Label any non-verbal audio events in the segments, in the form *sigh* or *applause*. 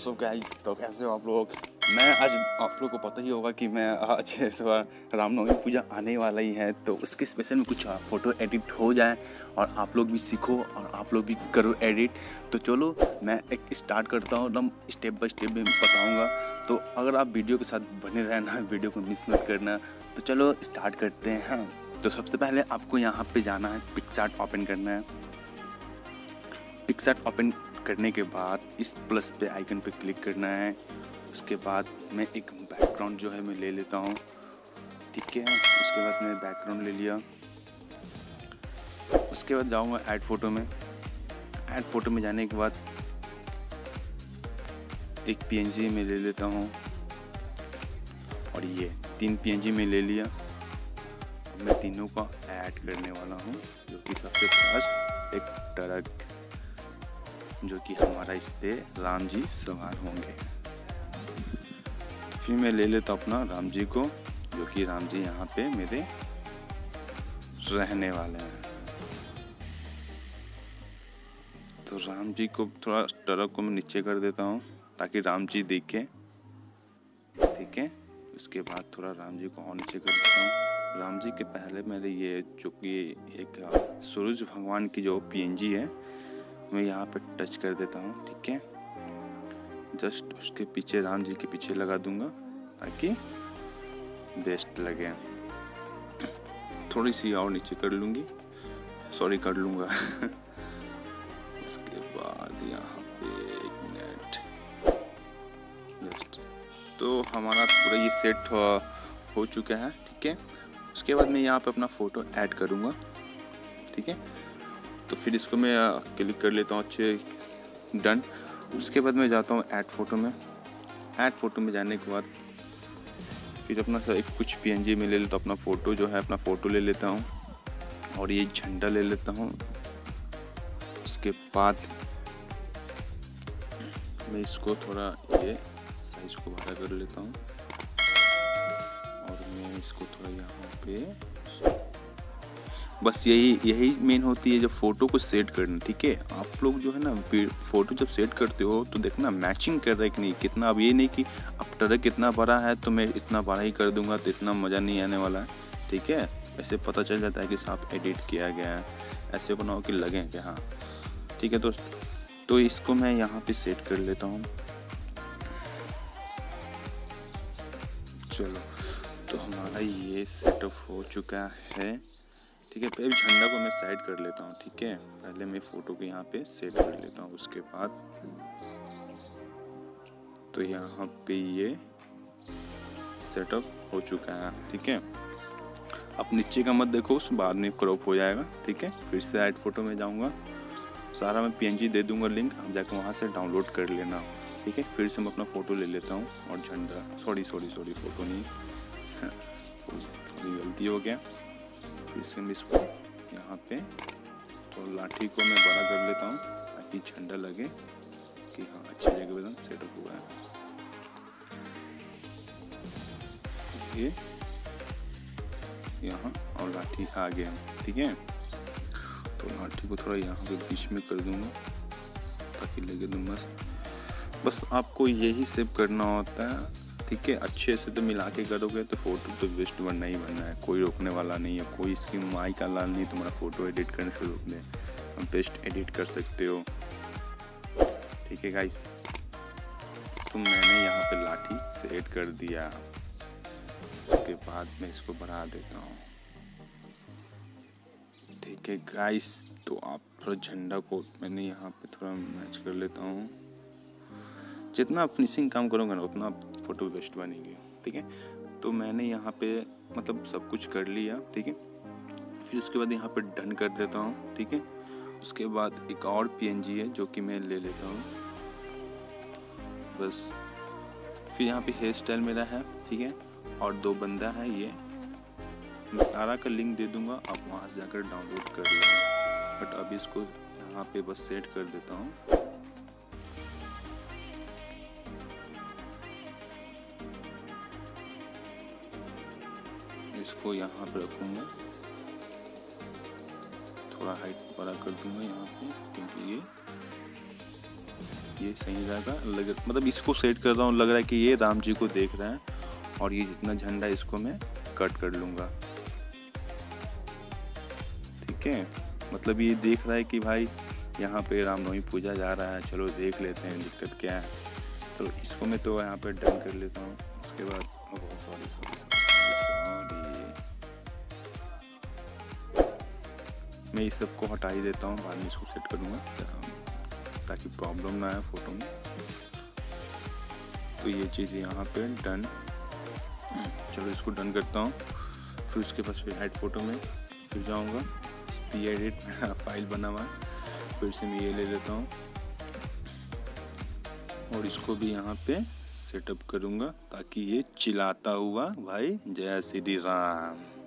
WhatsApp guys तो कैसे हो आप लोग? मैं आज आप लोग को पता ही होगा कि मैं आज रामनवमी पूजा आने वाला ही है तो उसके स्पेशल में कुछ फ़ोटो एडिट हो जाए और आप लोग भी सीखो और आप लोग भी करो एडिट तो चलो, मैं एक स्टार्ट करता हूँ एकदम स्टेप बाय स्टेप में बताऊँगा। तो अगर आप वीडियो के साथ बने रहना वीडियो को मिस मत करना तो चलो स्टार्ट करते हैं। तो सबसे पहले आपको यहाँ पे जाना है पिक्सार्ट ओपन करना है। पिक्सार्ट ओपन करने के बाद इस प्लस पे आइकन पे क्लिक करना है। उसके बाद मैं एक बैकग्राउंड जो है मैं ले लेता हूँ। ठीक है? उसके बाद मैं बैकग्राउंड ले लिया। उसके बाद जाऊँगा ऐड फ़ोटो में। ऐड फ़ोटो में जाने के बाद एक पीएनजी में ले लेता हूँ। और ये तीन पीएनजी में ले लिया। मैं तीनों का ऐड करने वाला हूँ, जो कि सबसे फ़र्स्ट एक ट्रक जो कि हमारा इस पे राम जी सवार होंगे। फिर मैं ले लेता अपना राम जी को, जो कि राम जी यहाँ पे मेरे रहने वाले हैं। तो राम जी को थोड़ा ट्रक को मैं नीचे कर देता हूँ, ताकि राम जी देखे ठीक है उसके बाद थोड़ा राम जी को और नीचे कर देता हूँ। राम जी के पहले मेरे ये, जो कि एक, सूरज भगवान की जो पीएनजी है मैं यहाँ पे टच कर देता हूँ ठीक है? जस्ट उसके पीछे राम जी के पीछे लगा दूँगा ताकि बेस्ट लगे। थोड़ी सी और नीचे कर लूँगी। सॉरी कर लूँगा। *laughs* उसके बाद यहाँ पे एक मिनट जस्ट तो हमारा पूरा ये सेट हो, हो चुका है ठीक है? उसके बाद मैं यहाँ पे अपना फ़ोटो ऐड करूँगा ठीक है? तो फिर इसको मैं क्लिक कर लेता हूँ अच्छे, डन। उसके बाद मैं जाता हूँ ऐड फ़ोटो में। ऐड फ़ोटो में जाने के बाद फिर अपना एक कुछ पीएनजी में ले लेता हूँ, अपना फ़ोटो जो है, अपना फ़ोटो ले लेता हूँ और ये झंडा ले लेता हूँ। उसके बाद मैं इसको थोड़ा ये साइज़ को बड़ा कर लेता हूँ और मैं इसको थोड़ा यहाँ पे बस यही यही मेन होती है जब फ़ोटो को सेट करना, ठीक है? आप लोग जो है ना फ़ोटो जब सेट करते हो तो देखना मैचिंग कर रहा है कि नहीं? कितना, अब ये नहीं कि अब ट्रक इतना बड़ा है तो मैं इतना बड़ा ही कर दूँगा तो इतना मज़ा नहीं आने वाला है, ठीक है? ऐसे पता चल जाता है कि साफ़ एडिट किया गया है। ऐसे बनाओ कि लगे कि हाँ ठीक है तो तो इसको मैं यहाँ पे सेट कर लेता हूँ। चलो तो हमारा ये सेटअप हो चुका है। ठीक है पहले झंडा को मैं साइड कर लेता हूँ, ठीक है? पहले मैं फ़ोटो को यहाँ पे सेट कर लेता हूँ, उसके बाद तो यहाँ पे ये सेटअप हो चुका है, ठीक है? अब नीचे का मत देखो उस बाद में क्रॉप हो जाएगा, ठीक है? फिर से ऐड फ़ोटो में जाऊँगा, सारा मैं पीएनजी दे दूँगा लिंक आप जाकर वहाँ से डाउनलोड कर लेना, ठीक है? फिर से मैं अपना फ़ोटो ले लेता हूँ, और झंडा सॉरी सॉरी सॉरी फ़ोटो नहीं *laughs* थोड़ी गलती हो गया। फिर से मैं इसको यहाँ पे तो लाठी को मैं बड़ा कर लेता हूँ ताकि झंडा लगे कि हाँ अच्छी जगह एकदम सेटअप हुआ है। ये यहाँ और लाठी आ गया ठीक है? तो लाठी को थोड़ा यहाँ पे बीच में कर दूँगा ताकि लगे तो मस्त। बस आपको यही सेव करना होता है। ठीक है, अच्छे से तो मिला के करोगे तो फ़ोटो तो बेस्ट बनना ही बनना है। कोई रोकने वाला नहीं है, कोई इसकी माई का लाल नहीं, तुम्हारा फ़ोटो एडिट करने से रोकने हम बेस्ट एडिट कर सकते हो। ठीक है गाइस तो मैंने यहाँ पे लाठी सेट कर दिया। उसके बाद मैं इसको बढ़ा देता हूँ। ठीक है गाइस तो आप थोड़ा झंडा को मैंने यहाँ पे थोड़ा मैच कर लेता हूँ। जितना आप फिनिशिंग काम करोगे ना, उतना फ़ोटो बेस्ट बनेगी, ठीक है? तो मैंने यहाँ पे मतलब सब कुछ कर लिया, ठीक है? फिर उसके बाद यहाँ पे डन कर देता हूँ, ठीक है? उसके बाद एक और पीएनजी है जो कि मैं ले लेता हूँ। बस, फिर यहाँ पे हेयर स्टाइल मेरा है, ठीक है? और दो बंदा है ये। मैं सारा का लिंक दे दूँगा, आप वहाँ से जाकर डाउनलोड कर लेना। बट अभी इसको यहाँ पे बस सेट कर देता हूँ। इसको यहाँ पे रखूँगा। थोड़ा हाइट बड़ा कर दूँगा यहाँ पे, क्योंकि ये ये सही रहेगा। लग मतलब इसको सेट कर रहा हूँ, लग रहा है कि ये राम जी को देख रहे हैं और ये जितना झंडा इसको मैं कट कर लूँगा। ठीक है? मतलब ये देख रहा है कि भाई यहाँ पे रामनवमी पूजा जा रहा है, चलो देख लेते हैं दिक्कत क्या है। तो इसको मैं तो यहाँ पे डन कर लेता हूँ। उसके बाद सॉरी सॉरी सॉरी मैं इस सबको हटा ही देता हूँ, बाद में इसको सेट करूँगा ताकि प्रॉब्लम ना आए फ़ोटो में। तो ये चीज़ यहाँ पे डन चलो इसको डन करता हूँ। फिर उसके पास फिर हेड फ़ोटो में, फिर जाऊँगा। पी एडिट फ़ाइल बना हुआ फिर से मैं ये ले लेता हूँ। और इसको भी यहाँ पे सेटअप करूँगा, ताकि ये चिल्लाता हुआ भाई जय श्री राम।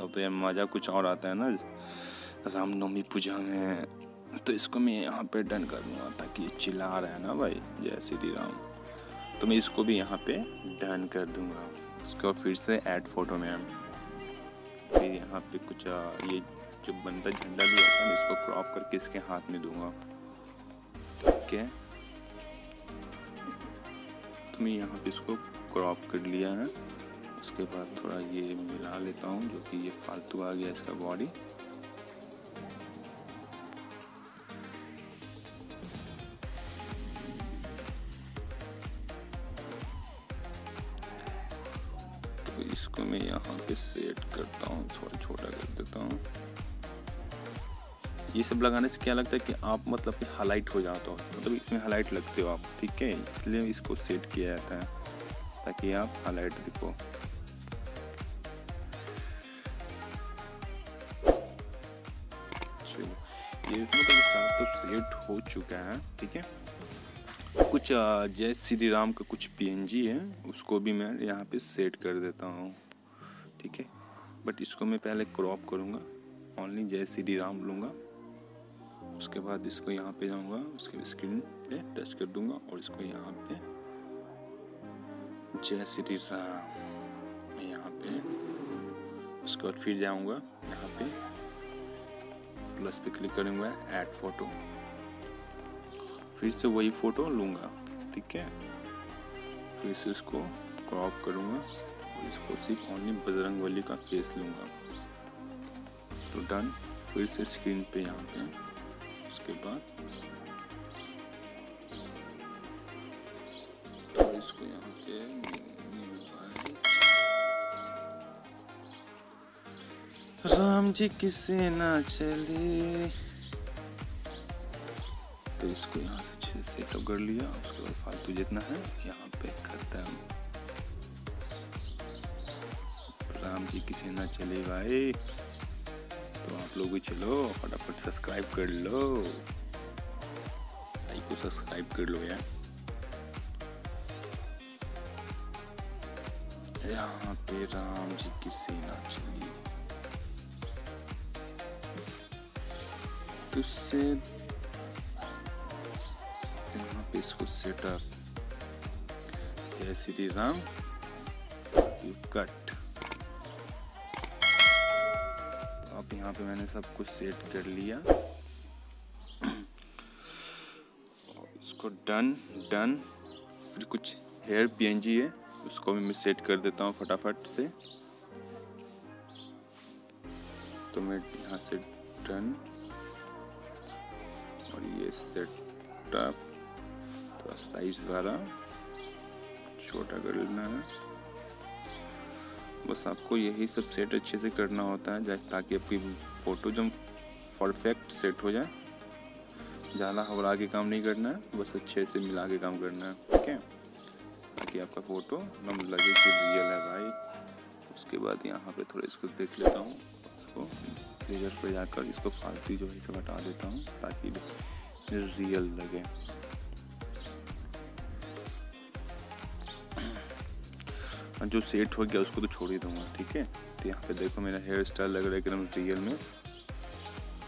अब तो ये मज़ा कुछ और आता है ना। रामनवमी पूजा में तो इसको मैं यहाँ पे डन कर दूँगा ताकि ये चिल्ला रहा है ना भाई। जय श्री राम। तो मैं इसको भी यहाँ पे डन कर दूँगा। उसको फिर से ऐड फ़ोटो में फिर यहाँ पे कुछ ये जो बंदा झंडा लिया था मैं इसको क्रॉप करके इसके हाथ में दूँगा। ठीक है? तो मैं यहाँ पे इसको क्रॉप कर लिया है। उसके बाद थोड़ा ये मिला लेता हूँ, जो कि ये फालतू आ गया इसका बॉडी तो इसको मैं यहाँ पे सेट करता हूँ, थोड़ा छोटा कर देता हूँ। ये सब लगाने से क्या लगता है कि आप मतलब कि हाईलाइट हो जाते हो? मतलब इसमें हाईलाइट लगते हो आप, ठीक है? इसलिए इसको सेट किया जाता है, ताकि आप हाईलाइट दिखो। ये मतलब सब तो सेट हो चुका है, ठीक है? कुछ जय श्री राम का कुछ पीएनजी है, उसको भी मैं यहाँ पे सेट कर देता हूँ, ठीक है? बट इसको मैं पहले क्रॉप करूँगा ओनली जय श्री राम लूँगा, उसके बाद इसको यहाँ पे जाऊँगा, उसके स्क्रीन पे टच कर दूँगा और इसको यहाँ पे जय श्री राम यहाँ पे, उसके बाद फिर जाऊँगा, यहाँ पे। प्लस पे क्लिक करूँगा ऐड फ़ोटो फिर से वही फ़ोटो लूँगा, ठीक है? फिर से इसको क्रॉप करूँगा और इसको सिर्फ़ ओनली बजरंग वली का फेस लूँगा। तो डन फिर से स्क्रीन पे यहाँ पे, उसके बाद तो इसको यहाँ पे राम जी की सेना चली। तो इसको यहाँ से अच्छे से सेटअप कर लिया, उसके बाद फालतू जितना है, यहाँ पे करता है। राम जी की सेना चले भाई। तो आप लोग भी चलो, फटाफट सब्सक्राइब कर लो। भाई को सब्सक्राइब कर लो यार। यहाँ पे राम जी की सेना चली। तुझसे यहाँ पे इसको सेटअप जय श्री राम यू कट तो अब यहाँ पे मैंने सब कुछ सेट कर लिया। इसको डन डन फिर कुछ हेयर पीएनजी है, उसको भी मैं सेट कर देता हूँ फटाफट से। तो मैं यहाँ से डन सेटअप साइज़ वाला छोटा कर लेना है। बस आपको यही सब सेट अच्छे से करना होता है ताकि आपकी फ़ोटो जब परफेक्ट सेट हो जाए। ज़्यादा हवड़ा के काम नहीं करना है, बस अच्छे से मिला के काम करना है, ठीक है? ताकि आपका फ़ोटो एकदम लगे कि रियल है भाई। उसके बाद यहाँ पे थोड़ा इसको देख लेता हूँ इसको लेजर पर जाकर इसको फालतू जो है हटा देता हूँ, ताकि रियल लगे। जो सेट हो गया, उसको तो छोड़ ही दूँगा, ठीक है? तो यहाँ पे देखो, मेरा हेयर स्टाइल लग रहा है एकदम रियल में,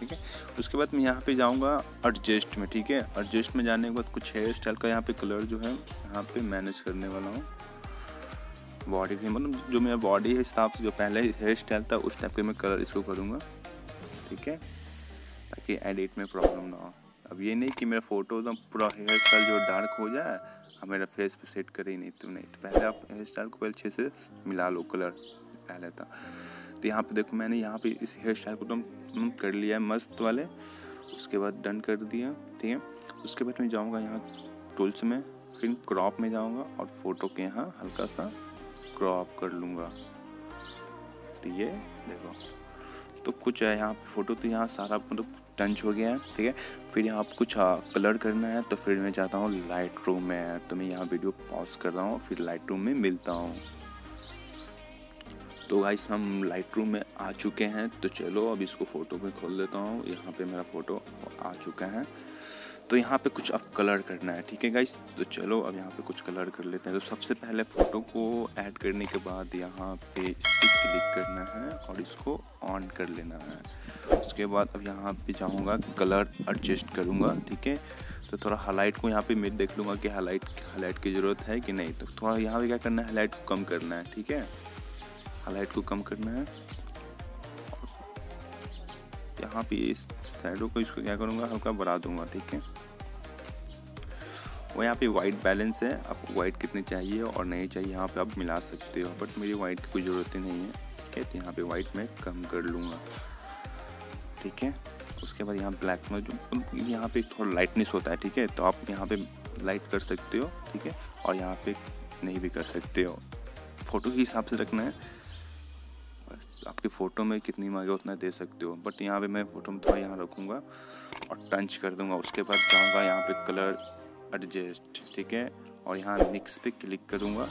ठीक है? उसके बाद मैं यहाँ पे जाऊँगा एडजस्ट में, ठीक है? एडजस्ट में जाने के बाद कुछ हेयर स्टाइल का यहाँ पे कलर जो है, यहाँ पे मैनेज करने वाला हूँ। बॉडी के मतलब जो मेरा बॉडी है हिसाब से जो पहले हेयर स्टाइल था, उस टाइप के मैं कलर इसको करूँगा, ठीक है? ताकि एडिट में प्रॉब्लम ना हो। अब ये नहीं कि मेरा फ़ोटो एकदम पूरा हेयर स्टाइल जो डार्क हो जाए और मेरा फेस पे सेट करे ही नहीं तो नहीं तो पहले आप हेयर स्टाइल को पहले अच्छे से मिला लो कलर पहले था। तो यहाँ पे देखो मैंने यहाँ पे इस हेयर स्टाइल को एकदम कर लिया है मस्त वाले, उसके बाद डन कर दिया, ठीक है। उसके बाद मैं जाऊँगा यहाँ टूल्स में, फिर क्रॉप में जाऊँगा और फ़ोटो के यहाँ हल्का सा क्रॉप कर लूँगा। तो ये देखो तो कुछ है यहाँ पे फ़ोटो तो यहाँ सारा मतलब टंच हो गया है, ठीक है? फिर यहाँ कुछ कलर करना है तो फिर मैं जाता हूँ लाइट रूम में। तो मैं यहाँ वीडियो पॉज कर रहा हूँ, फिर लाइट रूम में मिलता हूँ। तो गाइस हम लाइट रूम में आ चुके हैं। तो चलो, अब इसको फ़ोटो में खोल लेता हूँ। यहाँ पे मेरा फ़ोटो आ चुका है। तो यहाँ पे कुछ अब कलर करना है, ठीक है गाइस तो चलो, अब यहाँ पे कुछ कलर कर लेते हैं। तो सबसे पहले फ़ोटो को ऐड करने के बाद यहाँ पे इस क्लिक करना है और इसको ऑन कर लेना है। उसके बाद अब यहाँ पे जाऊँगा, कलर एडजस्ट करूँगा, ठीक है? तो थोड़ा हाईलाइट को यहाँ पे मैं देख लूँगा कि हाईलाइट हाईलाइट की ज़रूरत है कि नहीं। तो थोड़ा यहाँ पे क्या करना है हाईलाइट को कम करना है, ठीक है? हाईलाइट को कम करना है। यहाँ पे इस साइडों को इसको क्या करूँगा, हल्का बढ़ा दूँगा, ठीक है? वो यहाँ पे वाइट बैलेंस है आपको वाइट कितनी चाहिए और नहीं चाहिए, यहाँ पे आप मिला सकते हो बट मेरी वाइट की कोई ज़रूरत ही नहीं है, ठीक है? तो यहाँ पे वाइट मैं कम कर लूँगा। ठीक है? उसके बाद यहाँ ब्लैक में जो यहाँ पे थोड़ा लाइटनेस होता है, ठीक है? तो आप यहाँ पे लाइट कर सकते हो, ठीक है? और यहाँ पे नहीं भी कर सकते हो। फ़ोटो के हिसाब से रखना है। बस, आपके फ़ोटो में कितनी मांगे उतना दे सकते हो। बट यहाँ पे मैं फ़ोटो में थोड़ा यहाँ रखूँगा और टंच कर दूँगा। उसके बाद जाऊँगा यहाँ पे कलर एडजस्ट ठीक है? और यहाँ मिक्स पे क्लिक करूँगा।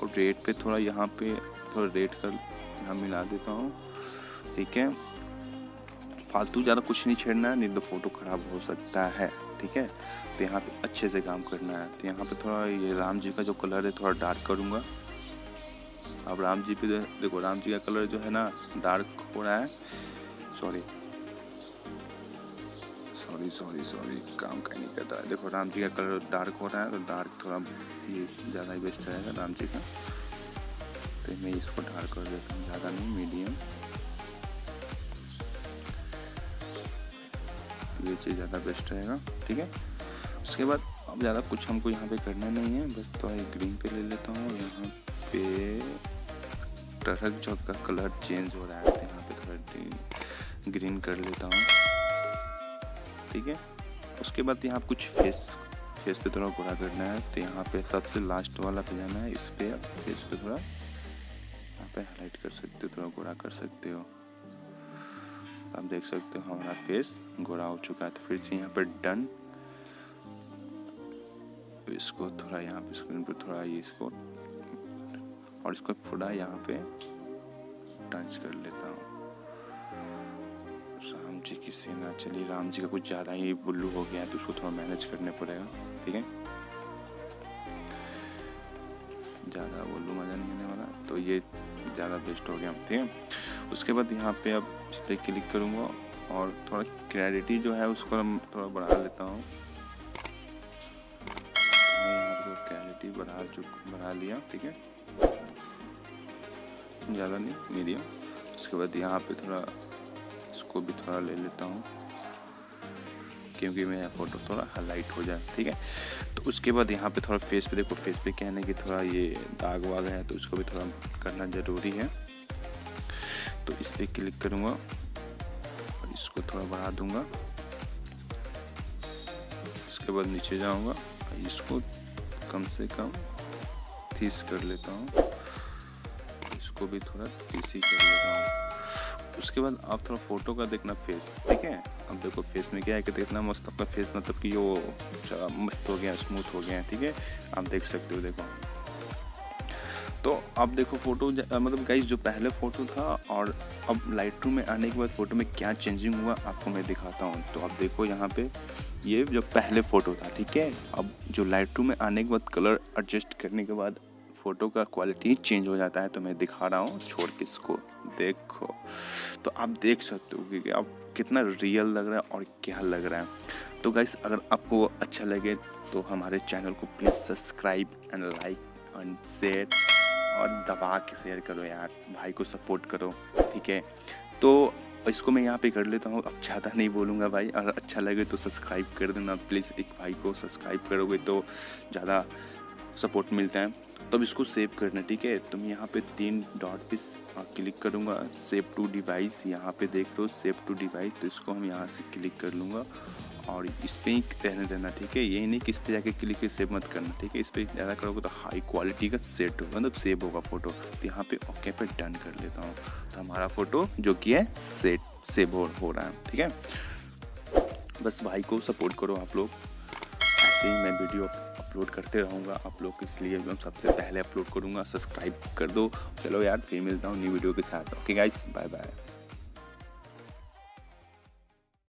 और रेट पे थोड़ा यहाँ पे, थोड़ा रेट कर यहाँ मिला देता हूँ, ठीक है? फालतू ज़्यादा कुछ नहीं छेड़ना है, नहीं तो फ़ोटो ख़राब हो सकता है, ठीक है? तो यहाँ पे अच्छे से काम करना है। तो यहाँ पे थोड़ा ये राम जी का जो कलर है, थोड़ा डार्क करूँगा। अब राम जी पे देखो, राम जी का कलर जो है ना डार्क हो रहा है। सॉरी सॉरी सॉरी सॉरी काम कहीं नहीं करता। है देखो, राम जी का कलर डार्क हो रहा है तो डार्क थोड़ा ये ज़्यादा ही बेस्ट रहेगा राम जी का। तो मैं इसको डार्क कर देता हूँ, ज़्यादा नहीं मीडियम ये चीज़ ज़्यादा बेस्ट रहेगा, ठीक है? उसके बाद अब ज़्यादा कुछ हमको यहाँ पे करना नहीं है, बस थोड़ा ग्रीन पे ले लेता हूँ, यहाँ पे ट्रक जो का कलर चेंज हो रहा है तो यहाँ पे थोड़ा ग्रीन कर लेता हूँ, ठीक है? उसके बाद यहाँ कुछ फेस फेस पे थोड़ा गोरा करना है तो यहाँ पे सबसे लास्ट वाला पे जाना है, इस पे फेस पे थोड़ा, यहाँ पे हाईलाइट कर सकते हो, थोड़ा गोरा कर सकते हो। तो आप देख सकते हो हमारा फेस गोरा हो चुका है तो फिर से यहाँ पर डन इसको थोड़ा यहाँ पे स्क्रीन पर थोड़ा ये इसको, और इसको थोड़ा यहाँ पे टच कर लेता हूँ। राम जी की सेना चली। राम जी का कुछ ज़्यादा ही बुल्लू हो गया है तो उसको थोड़ा मैनेज करने पड़ेगा, ठीक है? ज़्यादा बुल्लू मज़ा नहीं आने वाला तो ये ज़्यादा बेस्ट हो गया, ठीक है? उसके बाद यहाँ पे अब इस पर क्लिक करूँगा और थोड़ा क्लैरिटी जो है उसको हम थोड़ा बढ़ा लेता हूँ। क्लैरिटी बढ़ा चुक, बढ़ा लिया, ठीक है? ज़्यादा नहीं, मीडियम। उसके बाद यहाँ पे थोड़ा इसको भी थोड़ा ले लेता हूँ, क्योंकि मेरा फ़ोटो थोड़ा हाईलाइट हो जाए, ठीक है? तो उसके बाद यहाँ पे थोड़ा फेस पे देखो, फेस पे कहने की थोड़ा ये दाग वाग है तो उसको भी थोड़ा करना ज़रूरी है। तो इस पर क्लिक करूँगा और इसको थोड़ा बढ़ा दूँगा। इसके बाद नीचे जाऊँगा इसको कम से कम तीस कर लेता हूँ। इसको भी थोड़ा टीसी कर लेता हूँ। उसके बाद आप थोड़ा फ़ोटो का देखना फेस, ठीक है? अब देखो फेस में क्या है कि कितना मस्त आपका फेस मतलब कि वो मस्त हो गया, स्मूथ हो गया है ठीक है? आप देख सकते हो, देखो। तो अब देखो फ़ोटो मतलब गाइस जो पहले फ़ोटो था और अब लाइट में आने के बाद फ़ोटो में क्या चेंजिंग हुआ, आपको मैं दिखाता हूँ। तो अब देखो यहाँ पे ये जो पहले फ़ोटो था, ठीक है? अब जो लाइट में आने के बाद कलर एडजस्ट करने के बाद फ़ोटो का क्वालिटी चेंज हो जाता है तो मैं दिखा रहा हूँ। छोड़ के इसको देखो। तो आप देख सकते हो कि आप कितना रियल लग रहा है और क्या लग रहा है। तो गाइस अगर आपको अच्छा लगे तो हमारे चैनल को please subscribe and like and share और दबा के शेयर करो यार, भाई को सपोर्ट करो, ठीक है? तो इसको मैं यहाँ पे कर लेता हूँ। अब ज़्यादा नहीं बोलूँगा भाई, अगर अच्छा लगे तो सब्सक्राइब कर देना प्लीज़ एक भाई को सब्सक्राइब करोगे तो ज़्यादा सपोर्ट मिलता है। तो अब इसको सेव करना, ठीक है? तो मैं यहाँ पे तीन डॉट पे क्लिक करूँगा। सेव टू डिवाइस यहाँ पे देख लो सेव टू डिवाइस तो इसको हम यहाँ से क्लिक कर लूँगा। और इस पर ही रहने देना ठीक है? यही नहीं कि इस पर जाके क्लिक सेव मत करना ठीक है? इस पर ज़्यादा करोगे तो हाई क्वालिटी का सेट होगा मतलब सेव होगा फ़ोटो तो यहाँ पे ओके पे डन कर लेता हूँ। तो हमारा फ़ोटो जो कि है सेट सेव हो, हो रहा है ठीक है? बस भाई को सपोर्ट करो आप लोग। ऐसे ही मैं वीडियो अपलोड करते रहूँगा आप लोग इसलिए मैं सबसे पहले अपलोड करूँगा। सब्सक्राइब कर दो। चलो यार फिर मिलता हूँ न्यू वीडियो के साथ। Okay guys bye bye